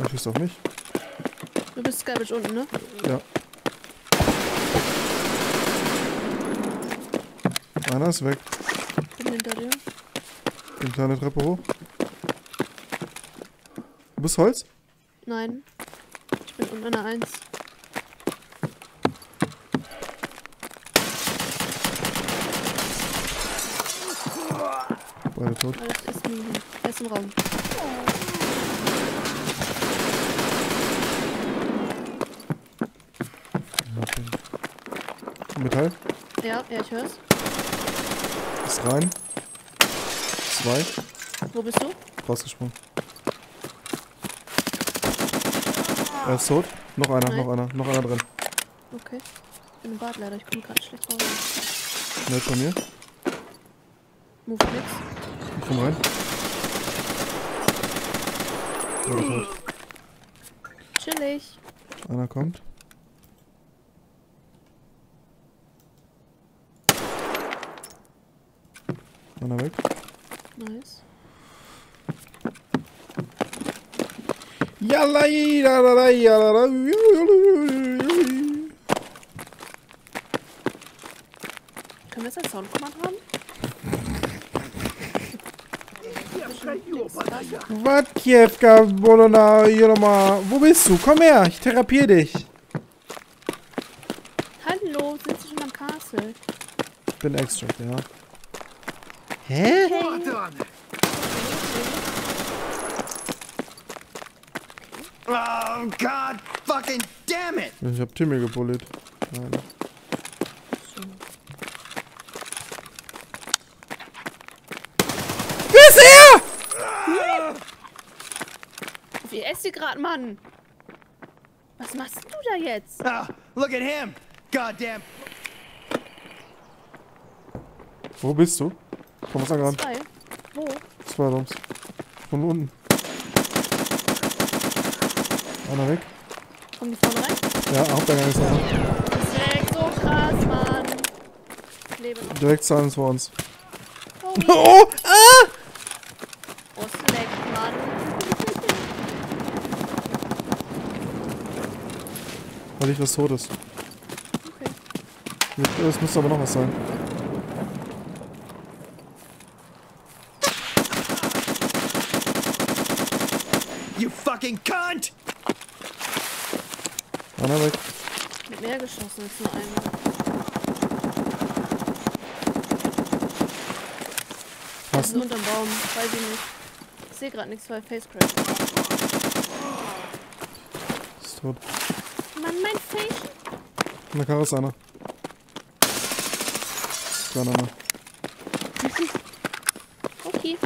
Er schießt auf mich. Du bist Garbage unten, ne? Ja. Einer ist weg. Bin hinter dir. Die kleine Treppe hoch. Du bist Holz? Nein. Ich bin unten der 1. Beide tot. Alles ist im, er Raum. Metall. Ja, ja, ich hör's. Ist rein. Zwei. Wo bist du? Rausgesprungen. Er ist tot. Noch einer, Nein. noch einer, noch einer drin. Okay. Ich bin im Bad leider, ich komme gerade schlecht raus. Schnell von mir. Move nix. Ich komm rein. Tot. Chillig. Einer kommt. Einer weg. Nice. Yalai, lalala, yalala, Können wir jetzt ein Soundcommand haben? Was, Kievka, Bolona, Joloma? Wo bist du? Komm her, ich therapiere dich. Hallo, sind Sie schon am Castle? Ich bin Extract, ja. Hä? Oh, God fucking damn it! Ich hab Timmy gebullet. Nein. Wer ist er? Wie esst ihr gerade, Mann? Was machst du da jetzt? Oh, look at him! Goddamn! Wo bist du? Komm, was angerannt? Zwei. Wo? Zwei Rums. Von unten. Einer weg. Kommen die vorne rein? Ja, Haupteingang ist einer. Das ist direkt so krass, Mann. Ich lebe noch. Direkt Silence vor uns. Oh, Oh! Ah! oh Slack, Mann. Weil ich was Totes. Okay. Es müsste aber noch was sein. You fucking cunt! Einer weg. Mit mehr geschossen als nur einmal. Passt. Also unterm Baum. Weiß ich nicht. Ich sehe gerade nichts, weil Face Crash. Ist tot. Mann, mein Face. Der Karre ist einer. Kleiner einer. Okay.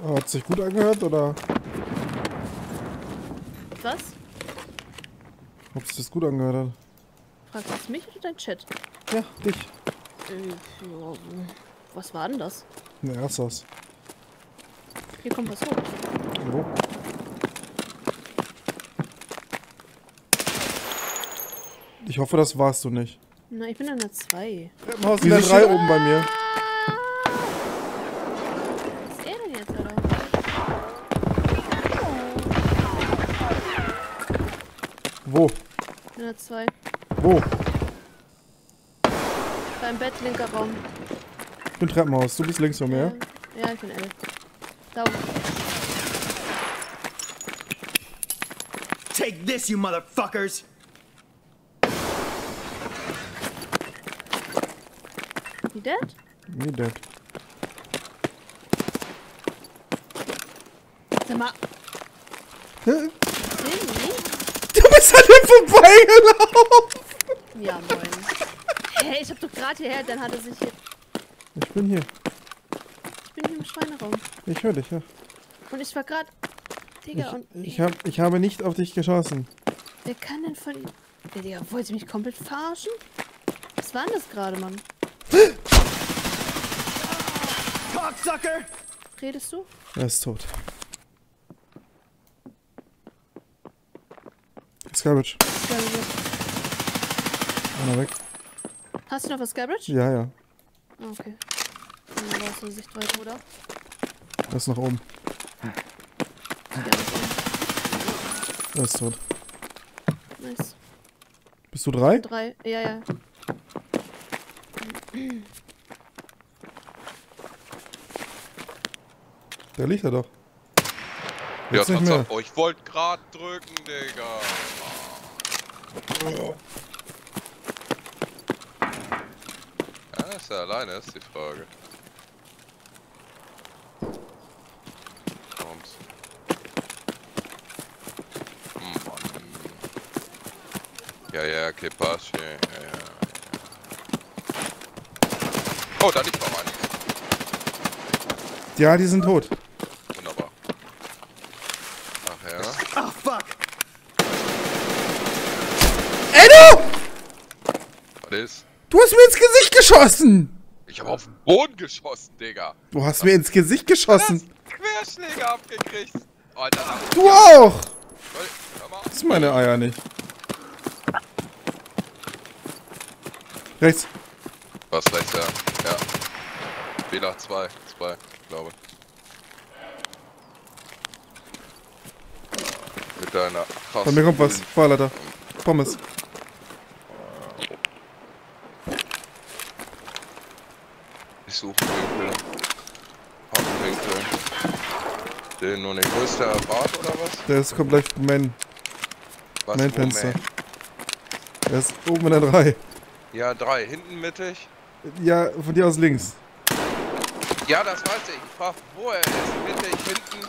Oh, hat sich gut angehört oder Was? ob sich das gut angehört hat? Fragst du jetzt mich oder dein Chat? Ja, dich. Äh, ja, was war denn das? Ne, Erdsaus. Hier kommt was hoch. Jo. Ich hoffe, das warst du nicht. Na, ich bin an der 2. Treppenhaus in der Wieso 3 steht- oben bei mir. Was ist er denn jetzt, oder? Wo? In der 2. Wo? Beim Bett, linker Raum. Ich bin Treppenhaus. Du bist links von mir. Ja, ja ich bin L. Da oben. Take this, you motherfuckers! Die dead? Me dead. Sag mal, Hä? Du bist an dem vorbeigelaufen. Ja, moin. Hä, ich hab doch gerade hierher, dann hat er sich hier... Ich bin hier. Ich bin hier im Schweineraum. Ich höre dich, ja. Und ich war gerade... Digga, Ich, und... ich, hab, ich habe nicht auf dich geschossen. Wer kann denn von... Digga, wollt ihr mich komplett verarschen? Was war denn das gerade, Mann? Cocksucker! Redest du? Er ist tot. Scabbage. Ja, ja. Einer weg. Hast du noch was, Gabbage? Ja, ja. Okay. Dann brauchst du Sichtweite, oder? Er ist nach oben. Ja, das Er ist tot. nice. Bist du drei? Drei. Ja, ja. Der liegt da doch. Ja, Jetzt nicht mehr. Oh, ich wollte gerade drücken, Digga. Ja, ist er alleine, ist die Frage. Kommt's. Hm, Mann. Ja, ja, okay, passt. Ja, ja, ja. Oh, da liegt noch einiges. Ja, die sind tot. Wunderbar. Ach ja. Oh, fuck! Enno! Was ist? Du hast mir ins Gesicht geschossen! Ich hab auf den Boden geschossen, Digga. Du hast mir ins Gesicht geschossen. Querschläge abgekriegt. Da Du auch! Das sind meine Eier nicht. Rechts. Was rechts, ja. Ja. Wähler 2, 2, glaube ich. Mit deiner krass. Bei mir kommt was. Fahrleiter. Pommes. Ich suche Winkel. Hauptwinkel. Den nur nicht. Wo ist der Bart oder was? Der ist komplett Main, Was? Main wo, Fenster. man? Der ist oben in der 3. Ja, drei. Hinten mittig. Ja, von dir aus links. Ja, das weiß ich. Ich frag, wo er ist. Mittig, hinten.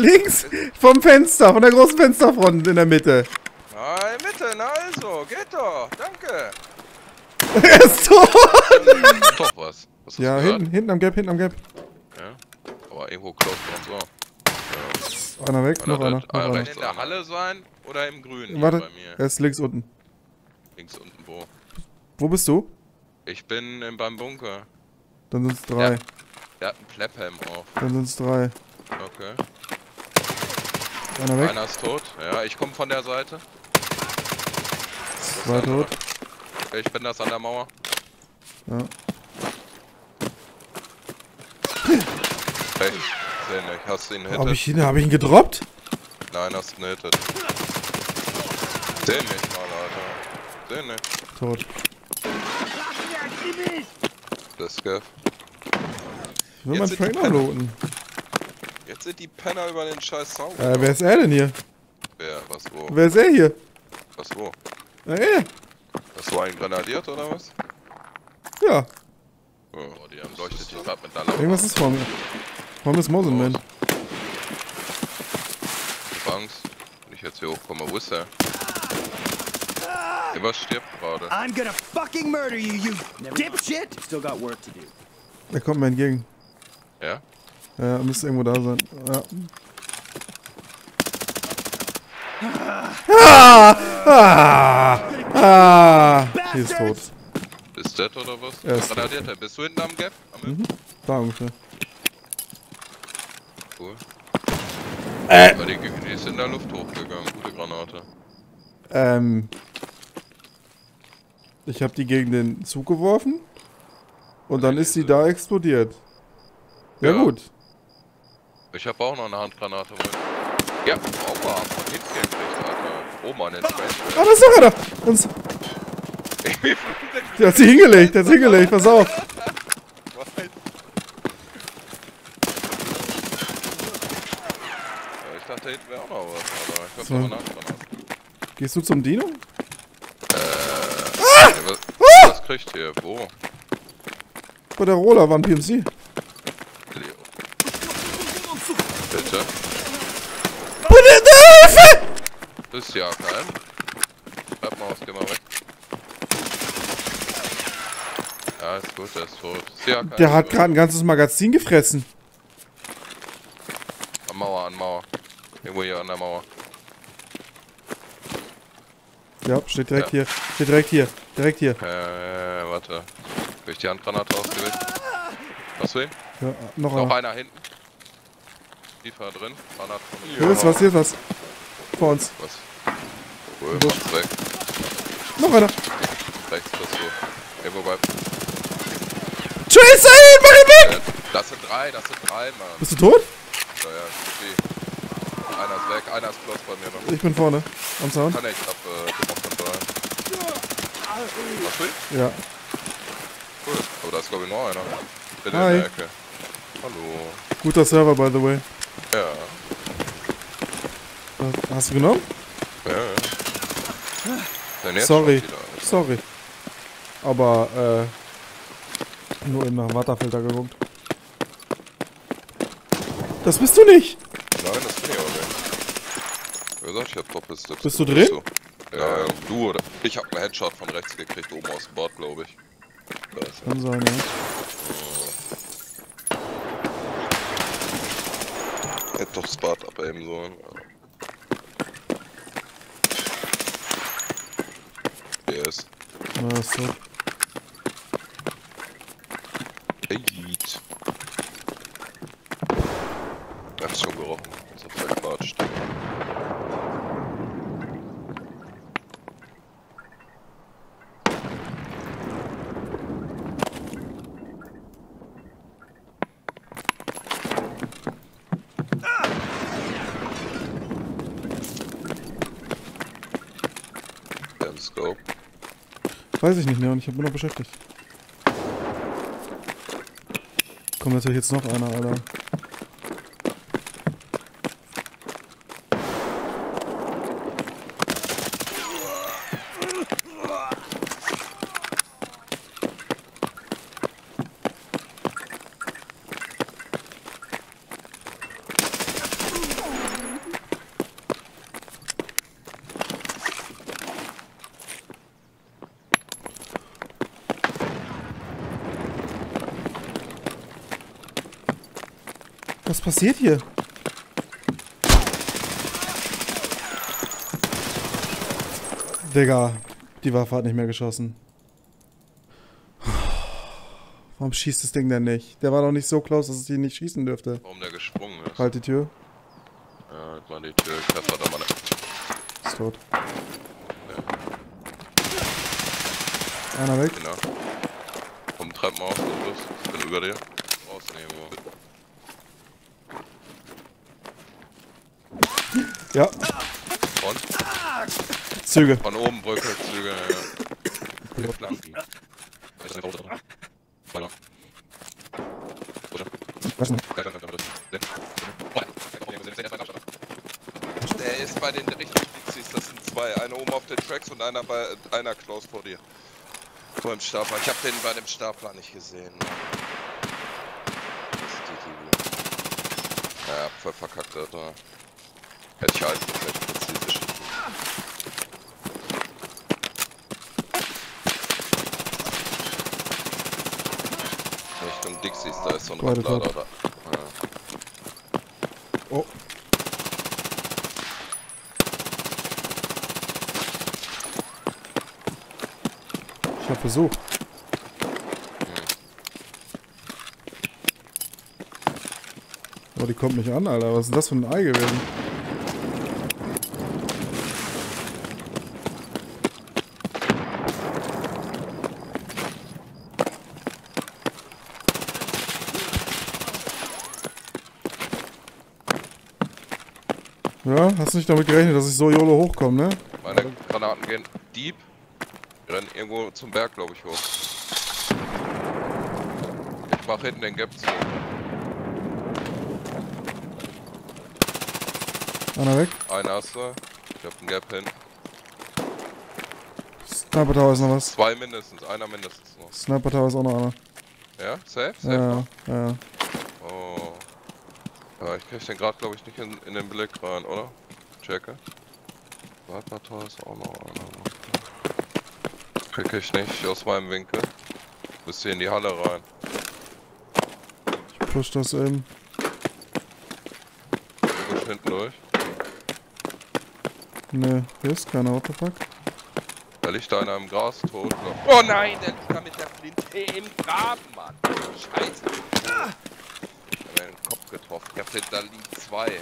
Links! Vom Fenster, von der großen Fensterfront in der Mitte. Ah, in Mitte, na also. Geht doch. Danke. Er ist tot! Doch was. was Ja, gehört? hinten, hinten am Gap, hinten am Gap. Ja. Aber irgendwo close und so. Einer weg, noch einer. Noch einer. in der Halle sein oder im Grünen Warte, bei mir? er ist links unten. Links unten wo? Wo bist du? Ich bin im, beim Bunker. Dann sind's drei. Ja. Der hat einen Plepphelm auf. Dann sind's drei. Okay. Einer weg, Einer ist tot. Ja, ich komme von der Seite. zwei tot. Ich bin das an der Mauer. Ja. Rechts. Seh nicht. Hast du ihn Hab hittet? ich ihn, hab ich ihn gedroppt? Nein, hast du ihn hittet. Seh nicht mal, Alter. Seh nicht. Tot. Das ist Gav. Ich will meinen Trainer Penner. looten. Jetzt sind die Penner über den scheiß Sound. Äh, wer ist er denn hier? Wer? Was wo? Wer ist er hier? Was wo? Ja, er. Hast du einen grenadiert oder was? Ja, Oh, die haben leuchtet die gerade mit einer Lampe. irgendwas ist vor mir. Vor mir ist Mosenman. Angst. Wenn ich jetzt hier hochkomme, wo ist der? Immer stirbt gerade. I'm gonna fucking murder you, you dipshit! Still got work to do. Er kommt mir entgegen. Ja? Ja, er müsste irgendwo da sein. Ja. Ah! Ah! Ah! Hier ist tot. Ist das oder was? Er ist Grenadiert er. Bist du hinten am Gap? Am Mhm. Da ungefähr. Cool. Äh. Aber die, die ist in der Luft hochgegangen. Gute Granate. Ähm. Ich habe die gegen den Zug geworfen. Und dann ist sie da explodiert. Ja, Ja. gut. Ich habe auch noch eine Handgranate. Mit. Ja, Aua, von hinten gekriegt, Alter. Oh Mann, ins Bett. Ah, da ist noch einer! Uns- Der hat sie hingelegt, der hat sie hingelegt, pass auf. Ich dachte, hinten wäre auch noch was, aber ich hab So. Handgranate. Gehst du zum Dino? Ja, was, was kriegt ihr? Wo? Bei der Roller war ein PMC. Leo. Bitte, Hilfe! Das ist ja kein. Bleib mal aus, geh mal weg. Ja, ist gut, der ist tot. Ist ja kein. Der hat gerade ein ganzes Magazin gefressen. An Mauer, an Mauer. Irgendwo hier an der Mauer. Ja, steht direkt Ja. hier. Steht direkt hier. Direkt hier. Äh, warte. Hab ich die Handgranate ausgewählt? Hast du ihn? Ja, noch Noch einer. einer hinten. Tiefer drin. Granat von Hier ist was, hier ist was. Vor uns. Was? Wo? macht's weg. Noch einer. rechts bist du. Ey, wobei, Tracer, ey, mach ihn weg! das sind drei, das sind drei, Mann. Bist du tot? Ja, ja, GG. Einer ist weg, einer ist bloß bei mir noch. Ich bin vorne. Am Sound. Kann ich, hab äh, den drei. Was will ich? Ja. Cool. Aber da ist glaube ich noch einer. Bin Hi. in der Ecke. Hallo. Guter Server, by the way. Ja. Was- Hast du genommen? Ja, ja. Dein Netz Sorry. Sorry. Aber, äh, nur eben nach dem Watterfilter geguckt. Das bist du nicht! Nein, das bin ich auch nicht. Wie gesagt, ich hab Doppelsticks. Bist du drin? Ja, ja, du oder? Ich hab einen Headshot von rechts gekriegt, oben aus dem Bord, glaube ich. Da ist er. Kann sein, ja. Hätte doch Spot abaimen sollen. Ja. Der ist Ja, tot. Eight. Er hat's schon gerochen. Ist auf der Weiß ich nicht mehr und ich bin noch beschäftigt. Kommt natürlich jetzt noch einer, Alter. Was passiert hier? Digga, die Waffe hat nicht mehr geschossen. Warum schießt das Ding denn nicht? Der war doch nicht so close, dass es ihn nicht schießen dürfte. Warum der gesprungen ist. Halt die Tür. Ja, halt mal die Tür. Treffer da mal. Ist tot. Einer weg. Genau. Vom Treppenhaus, bist. Ich bin über dir. Rausnehmen. Ja, Und? Züge. Von oben Brückelzüge. Ja. Flanken. Was denn? Der ist bei den richtigen Pixies, das sind zwei. Einer oben auf den Tracks und einer bei einer close vor dir. Vor dem Stapler. Ich hab den bei dem Stapler nicht gesehen. Ja, voll verkackt, Alter. Hätte ich halten müssen, echt präzise schießen. Richtung Dixies, da ist so ein Beide Radlader tot. da. Ja. Oh. Ich hab versucht. Oh, die kommt nicht an, Alter. Was ist denn das für ein Ei gewesen? Du nicht damit gerechnet, dass ich so YOLO hochkomme, ne? Meine Granaten gehen deep. Wir rennen irgendwo zum Berg, glaube ich, hoch. Ich mach hinten den Gap zu. Einer weg. Einer hast du. Ich hab einen Gap hin. Sniper Tower ist noch was. Zwei mindestens, einer mindestens noch. Sniper Tower ist auch noch einer. Ja? Safe? Safe Ja, noch? ja, ja. Oh. Ja, ich krieg den gerade, glaube ich, nicht in, in den Blick rein, oder? Checke. Sniper ist auch noch einer. Krieg ich nicht aus meinem Winkel. Bist du in die Halle rein. Ich push das eben. Du bist hinten durch. Ne, hier ist keiner, what the fuck? Da liegt da einer im Gras tot. Oh nein, der liegt da mit der Flinte im Graben, Mann. Scheiße. Ich hab mir den Kopf getroffen. Ich hab den, da liegen zwei.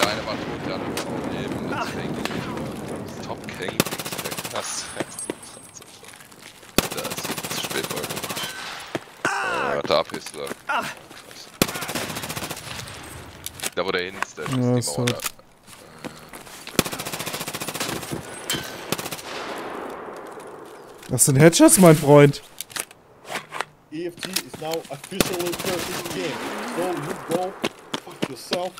Der eine war tot, der andere war auch leben. Deswegen ah. Top King ist der Knast. da ist jetzt Spätfolge. Ah. Äh, da ist er. Ah. Da wo der hin ist, der ist ja, die Mauer da. Das sind Headshots, mein Freund. EFT is now officially 30 game. So you go fuck yourself.